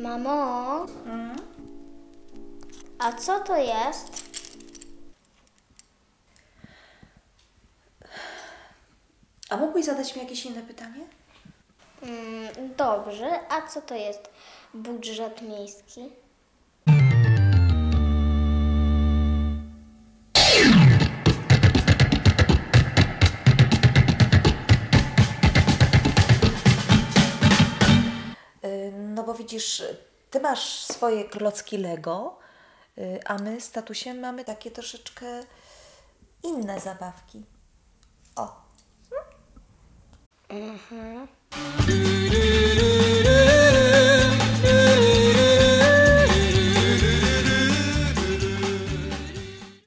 Mamo, a co to jest? A mógłbyś zadać mi jakieś inne pytanie? Mm, dobrze, a co to jest budżet miejski? No bo widzisz, ty masz swoje klocki Lego, y, a my z tatusiem mamy takie troszeczkę inne zabawki. O, Mhm.